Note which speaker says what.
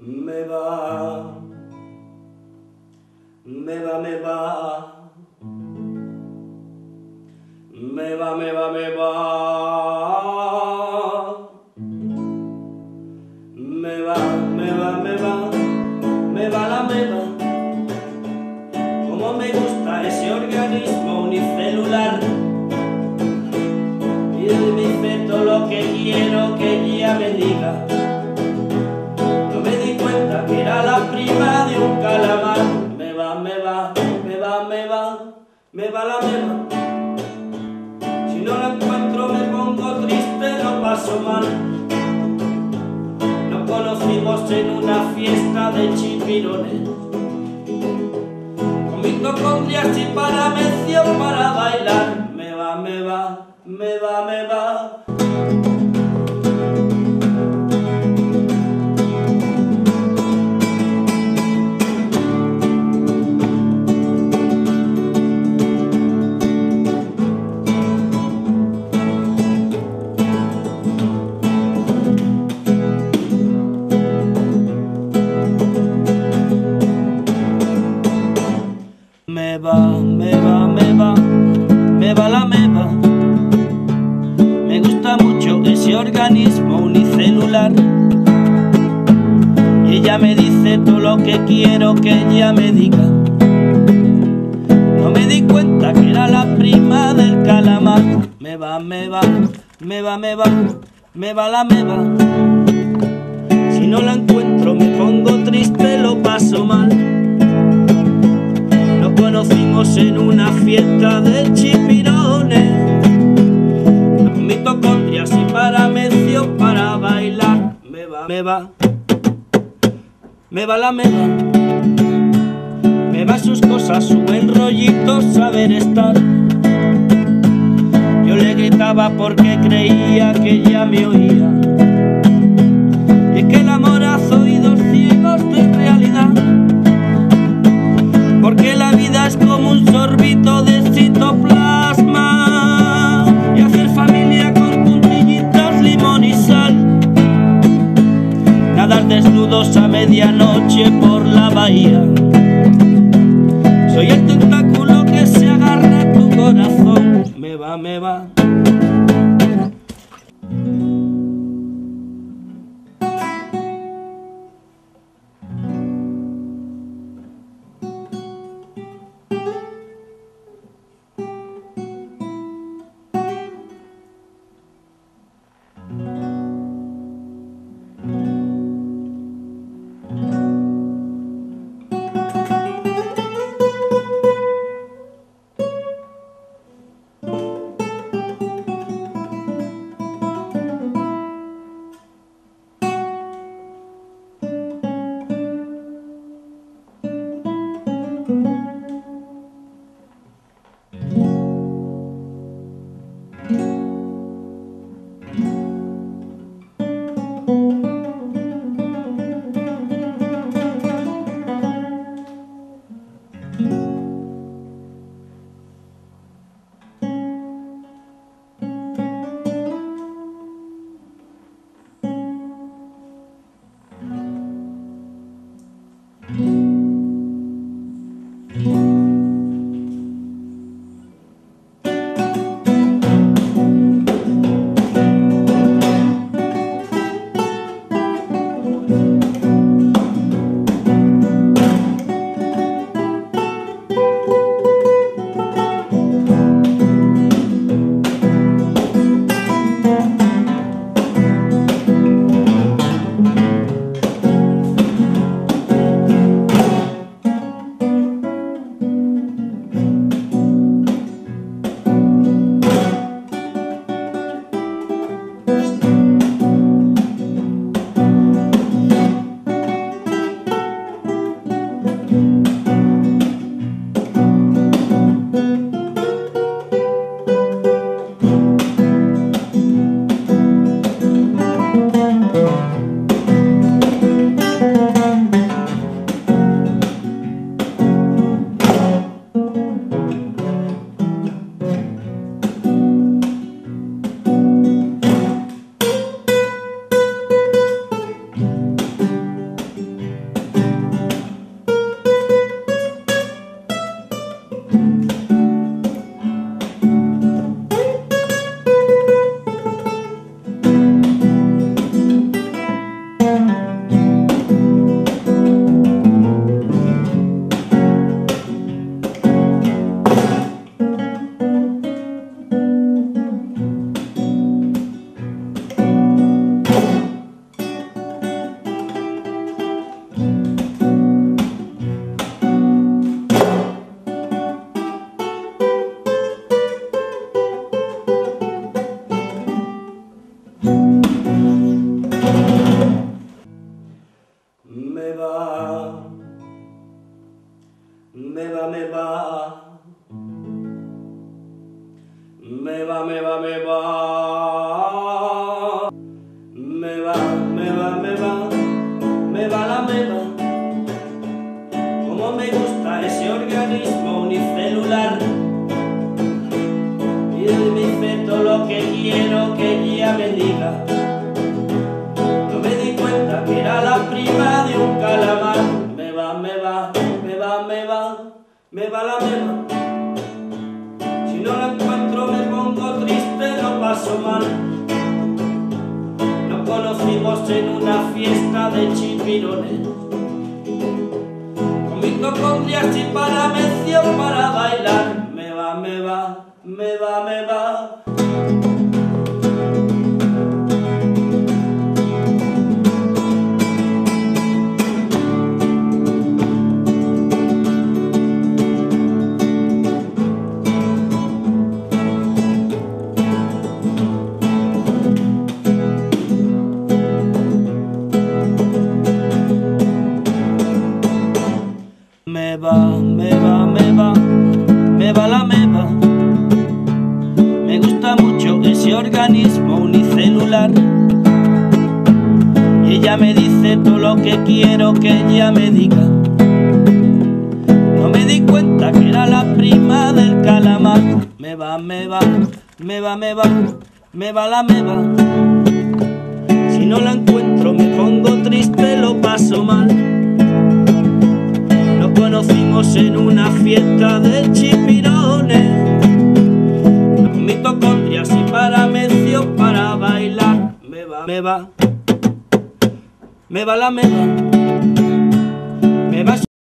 Speaker 1: me va, me va, me va, me va, me va, me va, me va, me va, me va, me va la meba, como me gusta ese organismo unicelular. Y él me dice todo lo que quiero que ella me diga Nos conocimos en una fiesta de chipirones. Con mitocondrias y paramecio para bailar. Me va, me va, me va, me va. Unicelular. Y ella me dice todo lo que quiero que ella me diga. No me di cuenta que era la prima del calamar. Me va, me va, me va, me va, me va la me va. Si no la encuentro me pongo triste, lo paso mal. Nos conocimos en una fiesta de chipirones Me va, me va, la meba. Me va sus cosas, su buen rollito, saber estar. Yo le gritaba porque creía que ella me oía. Por la bahía. Va, me va, me va. Me va, me va, me va. Me va la me va. Como me gusta ese organismo unicelular. Y él me dice todo lo que quiero que ella me diga. No me di cuenta que era la prima de un calamar. Me va, me va, me va, me va. Me va la me va. Si no la paso. Nos conocimos en una fiesta de chipirones. Con mitocondrias y paramecio para bailar. Me va, me va, me va, me va. Lo que quiero que ella me diga. No me di cuenta que era la prima del calamar. Me va, me va, me va, me va, me va la me va. Si no la encuentro me pongo triste, lo paso mal. Nos conocimos en una fiesta de chipirones Con mitocondrias y paramecio para bailar Me va, me va Me va la me va